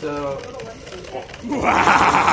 So.